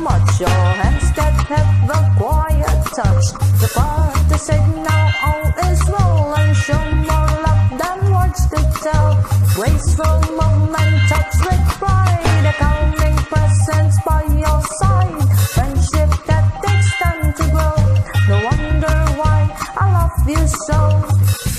much your hands that have a quiet touch. The party said now all is well and show more love than words could tell. Graceful moment touch with pride, a calming presence by your side. Friendship that takes time to grow. No wonder why I love you so.